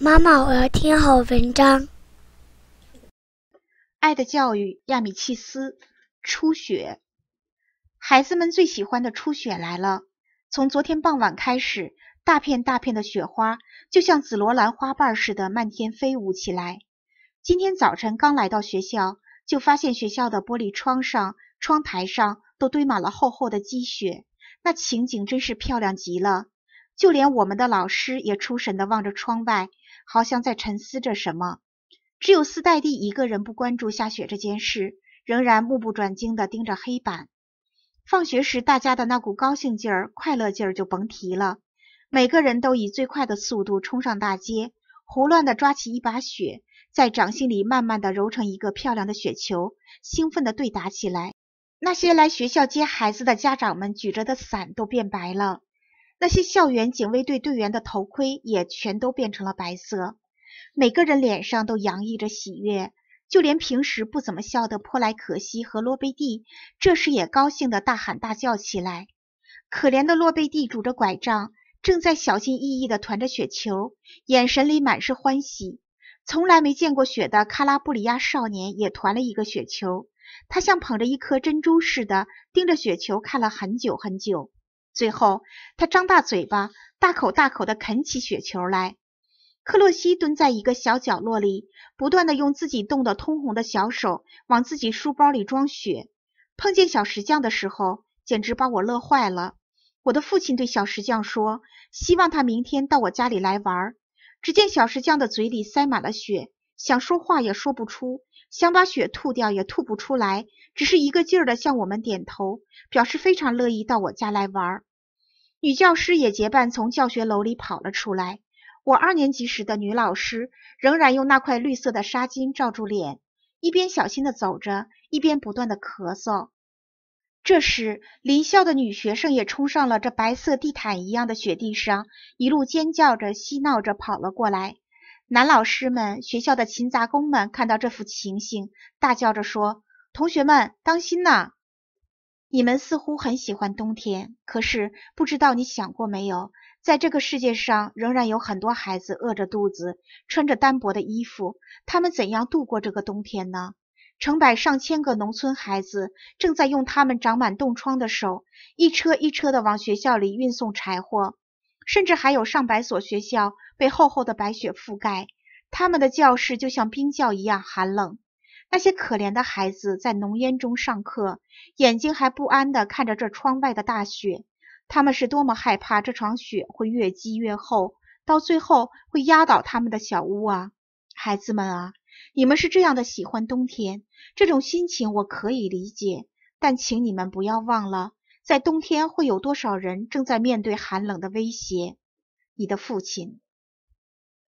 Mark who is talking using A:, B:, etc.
A: 妈妈，我要听好文章。
B: 爱的教育，亚米契斯。初雪，孩子们最喜欢的初雪来了。从昨天傍晚开始，大片大片的雪花就像紫罗兰花瓣似的漫天飞舞起来。今天早晨刚来到学校，就发现学校的玻璃窗上、窗台上都堆满了厚厚的积雪，那情景真是漂亮极了。就连我们的老师也出神地望着窗外。好像在沉思着什么，只有斯黛蒂一个人不关注下雪这件事，仍然目不转睛地盯着黑板。放学时，大家的那股高兴劲儿、快乐劲儿就甭提了，每个人都以最快的速度冲上大街，胡乱地抓起一把雪，在掌心里慢慢地揉成一个漂亮的雪球，兴奋地对打起来。那些来学校接孩子的家长们举着的伞都变白了。那些校园警卫队队员的头盔也全都变成了白色，每个人脸上都洋溢着喜悦，就连平时不怎么笑的珀莱可西和洛贝蒂，这时也高兴的大喊大叫起来。可怜的洛贝蒂拄着拐杖，正在小心翼翼地团着雪球，眼神里满是欢喜。从来没见过雪的卡拉布里亚少年也团了一个雪球，他像捧着一颗珍珠似的，盯着雪球看了很久很久。最后，他张大嘴巴，大口大口地啃起雪球来。克洛西蹲在一个小角落里，不断地用自己冻得通红的小手往自己书包里装雪。碰见小石匠的时候，简直把我乐坏了。我的父亲对小石匠说：“希望他明天到我家里来玩。”只见小石匠的嘴里塞满了雪，想说话也说不出，想把雪吐掉也吐不出来，只是一个劲儿地向我们点头，表示非常乐意到我家来玩。女教师也结伴从教学楼里跑了出来。我二年级时的女老师仍然用那块绿色的纱巾罩住脸，一边小心地走着，一边不断地咳嗽。这时，邻校的女学生也冲上了这白色地毯一样的雪地上，一路尖叫着、嬉闹着跑了过来。男老师们、学校的勤杂工们看到这幅情形，大叫着说：“同学们，当心呐！”你们似乎很喜欢冬天，可是不知道你想过没有，在这个世界上仍然有很多孩子饿着肚子，穿着单薄的衣服，他们怎样度过这个冬天呢？成百上千个农村孩子正在用他们长满冻疮的手，一车一车的往学校里运送柴火，甚至还有上百所学校被厚厚的白雪覆盖，他们的教室就像冰窖一样寒冷。那些可怜的孩子在浓烟中上课，眼睛还不安地看着这窗外的大雪。他们是多么害怕这场雪会越积越厚，到最后会压倒他们的小屋啊！孩子们啊，你们是这样的喜欢冬天，这种心情我可以理解。但请你们不要忘了，在冬天会有多少人正在面对寒冷的威胁。你的父亲。